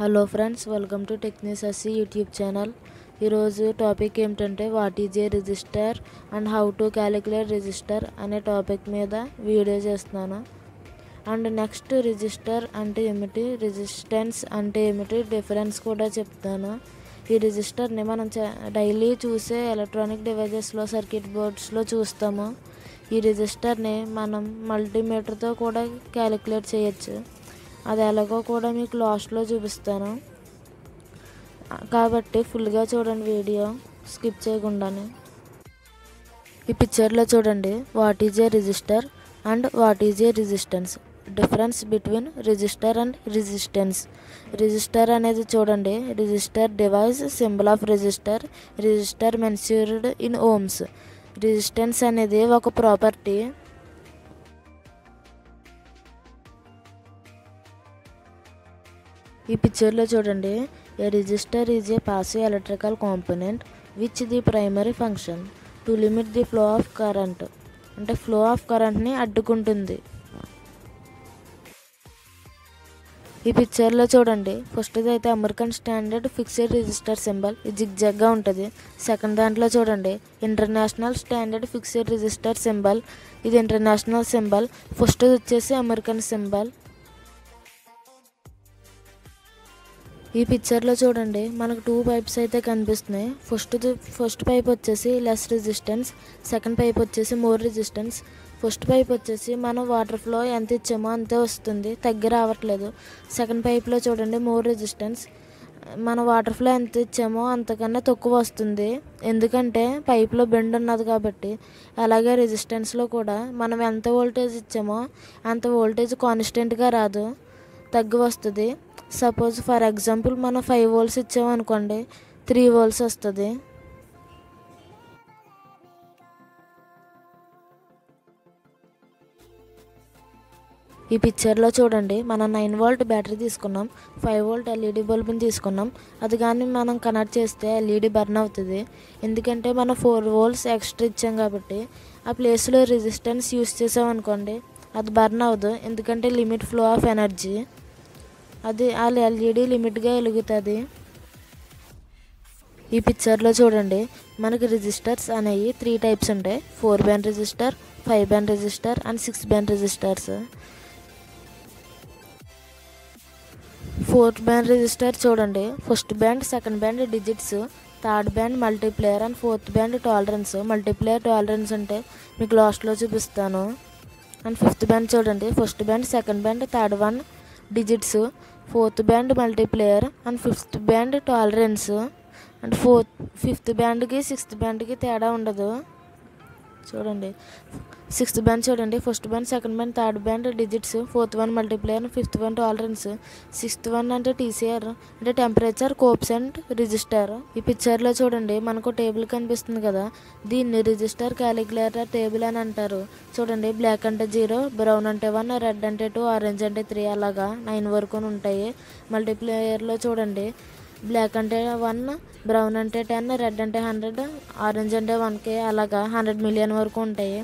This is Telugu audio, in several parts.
హలో ఫ్రెండ్స్ వెల్కమ్ టు టెక్నిసస్సి యూట్యూబ్ ఛానల్. ఈరోజు టాపిక్ ఏమిటంటే what is a resistor and how to calculate resistor అనే టాపిక్ మీద వీడియో చేస్తున్నాను. అండ్ నెక్స్ట్ రిజిస్టర్ అంటే ఏమిటి? రెసిస్టెన్స్ అంటే ఏమిటి? డిఫరెన్స్ కూడా చెప్తాను. ఈ రిజిస్టర్ని మనం డైలీ చూసే ఎలక్ట్రానిక్ డివైజెస్లో సర్క్యూట్ బోర్డ్స్లో చూస్తాము. ఈ రిజిస్టర్ని మనం మల్టీమీటర్తో కూడా క్యాలిక్యులేట్ చేయొచ్చు. అది ఎలాగో కూడా మీకు లాస్ట్లో చూపిస్తాను. కాబట్టి ఫుల్గా చూడండి వీడియో. స్కిప్ చేయకుండానే. ఈ పిక్చర్లో చూడండి. What is a resistor and what is a resistance difference between resistor and resistance resistor అనేది చూడండి. Resistor device symbol of resistor resistor measured in ohms. Resistance అనేది ఒక ప్రాపర్టీ. ఈ పిక్చర్లో చూడండి. A resistor is a passive electrical component which the primary function to limit the flow of current అంటే ఫ్లో ఆఫ్ కరెంట్ని అడ్డుకుంటుంది. ఈ పిక్చర్లో చూడండి. ఫస్ట్ది అయితే American standard fixed resistor symbol ఇది జిగ్జాగ్గా ఉంటుంది. సెకండ్ దాంట్లో చూడండి. International standard fixed resistor symbol ఇది ఇంటర్నేషనల్ సింబల్ ఫస్ట్ వచ్చేసి అమెరికన్ సింబల్ ఈ పిక్చర్లో చూడండి మనకు టూ పైప్స్ అయితే కనిపిస్తున్నాయి. ఫస్ట్ ఫస్ట్ పైప్ వచ్చేసి లెస్ రెసిస్టెన్స్ సెకండ్ పైప్ వచ్చేసి మోర్ రెసిస్టెన్స్ ఫస్ట్ పైప్ వచ్చేసి మనం వాటర్ ఫ్లో ఎంత ఇచ్చామో అంతే వస్తుంది తగ్గి రావట్లేదు సెకండ్ పైప్లో చూడండి మోర్ రెసిస్టెన్స్ మన వాటర్ ఫ్లో ఎంత ఇచ్చామో అంతకన్నా తక్కువ వస్తుంది. ఎందుకంటే పైప్లో బెండ్ ఉన్నది కాబట్టి అలాగే రెసిస్టెన్స్లో కూడా మనం ఎంత వోల్టేజ్ ఇచ్చామో అంత వోల్టేజ్ కాన్స్టెంట్గా రాదు తగ్గి వస్తుంది. సపోజ్ ఫర్ ఎగ్జాంపుల్ మనం ఫైవ్ వోల్స్ ఇచ్చామనుకోండి త్రీ వోల్స్ వస్తుంది. ఈ పిక్చర్లో చూడండి మనం నైన్ వోల్ట్ బ్యాటరీ తీసుకున్నాం. ఫైవ్ వోల్ట్ ఎల్ఈడి బల్బుని తీసుకున్నాం. అది కానీ మనం కనెక్ట్ చేస్తే ఎల్ఈడి బర్న్ అవుతుంది. ఎందుకంటే మనం ఫోర్ వోల్ట్స్ ఎక్స్ట్రా ఇచ్చాం కాబట్టి ఆ ప్లేస్లో రెసిస్టెన్స్ యూస్ చేసామనుకోండి అది బర్న్ అవ్వదు. ఎందుకంటే లిమిట్ ఫ్లో ఆఫ్ ఎనర్జీ. అది ఆ ఎల్ఈడి లిమిట్గా వెలుగుతుంది. ఈ పిక్చర్లో చూడండి. మనకి రిజిస్టర్స్ అనేవి త్రీ టైప్స్ ఉంటాయి. Four band resistor five band resistor and six band resistors fourth band resistor చూడండి. First band second band digits third band multiplier and fourth band tolerance multiplier tolerance అంటే మీకు లాస్ట్లో చూపిస్తాను. అండ్ ఫిఫ్త్ బ్యాండ్ చూడండి. First band second band third one digits fourth band multiplier and fifth band tolerance. And fourth fifth బ్యాండ్కి sixth బ్యాండ్కి తేడా ఉండదు. చూడండి. సిక్స్త్ బ్యాండ్ చూడండి first band second band third band digits fourth one multiplier fifth one tolerance sixth one అంటే టీసీఆర్ అంటే టెంపరేచర్ కోప్స్ అండ్ రిజిస్టర్. ఈ పిక్చర్లో చూడండి మనకు టేబుల్ కనిపిస్తుంది కదా. దీన్ని రిజిస్టర్ క్యాలిక్యులేటర్ టేబుల్ అని అంటారు. చూడండి బ్లాక్ అంటే జీరో బ్రౌన్ అంటే వన్ రెడ్ అంటే టూ ఆరెంజ్ అంటే త్రీ అలాగా నైన్ వరకు ఉంటాయి. మల్టీప్లేయర్లో చూడండి బ్లాక్ అంటే వన్ బ్రౌన్ అంటే టెన్ రెడ్ అంటే హండ్రెడ్ ఆరెంజ్ అంటే వన్ కే అలాగా హండ్రెడ్ మిలియన్ వరకు ఉంటాయి.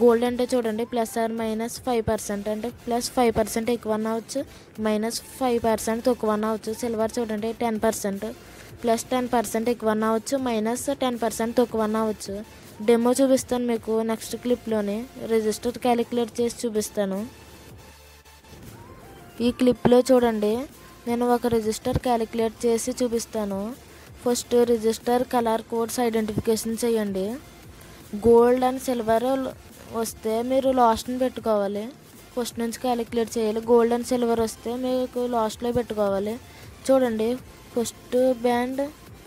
గోల్డ్ అంటే చూడండి plus or minus five percent అంటే ప్లస్ ఫైవ్ పర్సెంట్ ఎక్కువ అవ్వచ్చు మైనస్ ఫైవ్ పర్సెంట్ తక్కువ అవ్వచ్చు సిల్వర్ చూడండి ten percent plus ten percent ఎక్కువ అవ్వచ్చు మైనస్ టెన్ పర్సెంట్ తక్కువ అవ్వచ్చు. డెమో చూపిస్తాను మీకు నెక్స్ట్ క్లిప్లోని రిజిస్టర్ క్యాలిక్యులేట్ చేసి చూపిస్తాను. ఈ క్లిప్లో చూడండి నేను ఒక రిజిస్టర్ క్యాలిక్యులేట్ చేసి చూపిస్తాను. First resistor colour codes identification చేయండి. గోల్డ్ అండ్ సిల్వర్ వస్తే మీరు లాస్ట్ని పెట్టుకోవాలి. ఫస్ట్ నుంచి క్యాలిక్యులేట్ చేయాలి. గోల్డ్ అండ్ సిల్వర్ వస్తే మీకు లాస్ట్లో పెట్టుకోవాలి. చూడండి first band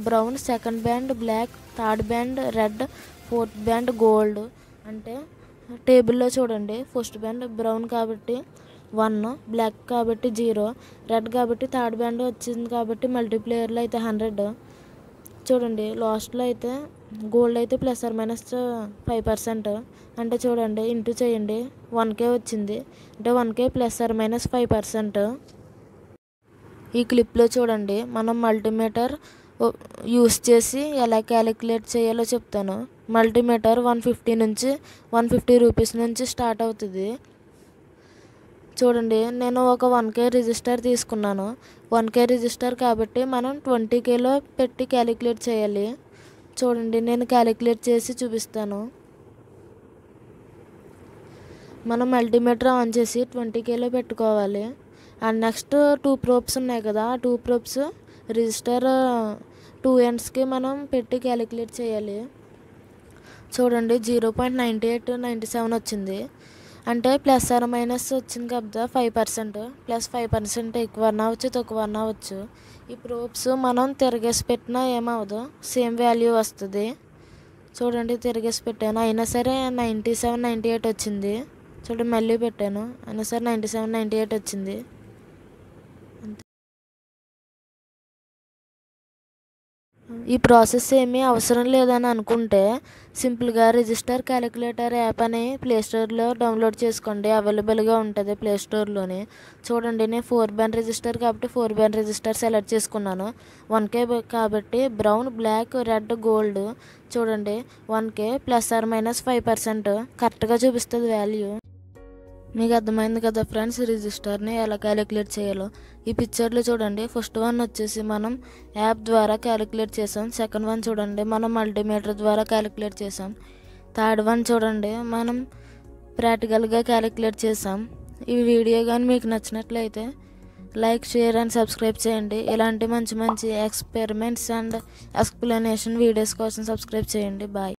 brown second band black third band red fourth band gold అంటే టేబుల్లో చూడండి ఫస్ట్ బ్యాండ్ బ్రౌన్ కాబట్టి వన్ బ్లాక్ కాబట్టి జీరో రెడ్ కాబట్టి థర్డ్ బ్యాండ్ వచ్చింది కాబట్టి మల్టీప్లేయర్లో అయితే హండ్రెడ్ చూడండి లాస్ట్లో అయితే గోల్డ్ అయితే plus or minus five percent. అంటే చూడండి ఇంటూ చేయండి వన్ కే వచ్చింది. అంటే one K plus or minus five percent. ఈ క్లిప్లో చూడండి మనం మల్టీమీటర్ యూస్ చేసి ఎలా క్యాలిక్యులేట్ చేయాలో చెప్తాను. మల్టీమీటర్ వన్ ఫిఫ్టీ నుంచి వన్ ఫిఫ్టీ రూపీస్ నుంచి స్టార్ట్ అవుతుంది. చూడండి నేను ఒక వన్ కే రిజిస్టర్ తీసుకున్నాను. వన్ కే రిజిస్టర్ కాబట్టి మనం ట్వంటీ కేలో పెట్టి క్యాలిక్యులేట్ చేయాలి. చూడండి నేను క్యాలిక్యులేట్ చేసి చూపిస్తాను. మనం మల్టీమీటర్ ఆన్ చేసి ట్వంటీ కేలో పెట్టుకోవాలి. అండ్ నెక్స్ట్ టూ ప్రోప్స్ ఉన్నాయి కదా ఆ టూ ప్రోప్స్ రిజిస్టర్ టూ ఎండ్స్కి మనం పెట్టి క్యాలిక్యులేట్ చేయాలి. చూడండి zero point ninety eight ninety seven వచ్చింది. అంటే ప్లస్ ఆర్ మైనస్ వచ్చింది కదా five percent plus five percent ఎక్కువ అవచ్చు అవ్వచ్చు తక్కువ అవ్వచ్చు ఈ ప్రూఫ్స్ మనం తిరగేసి పెట్టినా ఏమవ్వదు. సేమ్ వాల్యూ వస్తుంది. చూడండి తిరిగేసి పెట్టాను. అయినా సరే నైంటీ సెవెన్ నైంటీ ఎయిట్ వచ్చింది. చూడండి మళ్ళీ పెట్టాను. అయినా సరే నైంటీ సెవెన్ నైంటీ ఎయిట్ వచ్చింది. ఈ ప్రాసెస్ ఏమీ అవసరం లేదని అనుకుంటే సింపుల్గా రిజిస్టర్ క్యాలిక్యులేటర్ యాప్ అని ప్లేస్టోర్లో డౌన్లోడ్ చేసుకోండి. అవైలబుల్గా ఉంటుంది ప్లేస్టోర్లోని చూడండి నేను ఫోర్ బ్యాండ్ రిజిస్టర్ కాబట్టి ఫోర్ బ్యాండ్ రిజిస్టర్ సెలెక్ట్ చేసుకున్నాను. వన్ కే కాబట్టి బ్రౌన్ బ్లాక్ రెడ్ గోల్డ్ చూడండి one K plus or minus five percent కరెక్ట్గా చూపిస్తుంది వాల్యూ మీకు అర్థమైంది కదా ఫ్రెండ్స్ రిజిస్టర్ని ఎలా క్యాలిక్యులేట్ చేయాలో? ఈ పిక్చర్లో చూడండి. ఫస్ట్ వన్ వచ్చేసి మనం యాప్ ద్వారా క్యాలిక్యులేట్ చేసాం. సెకండ్ వన్ చూడండి. మనం మల్టీమీటర్ ద్వారా క్యాలిక్యులేట్ చేసాం. థర్డ్ వన్ చూడండి. మనం ప్రాక్టికల్గా క్యాలిక్యులేట్ చేసాం. ఈ వీడియో కానీ మీకు నచ్చినట్లయితే లైక్ షేర్ అండ్ సబ్స్క్రైబ్ చేయండి. ఇలాంటి మంచి మంచి ఎక్స్పెరిమెంట్స్ అండ్ ఎక్స్ప్లెనేషన్ వీడియోస్ కోసం సబ్స్క్రైబ్ చేయండి. బాయ్.